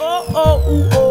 Oh, oh, ooh, oh.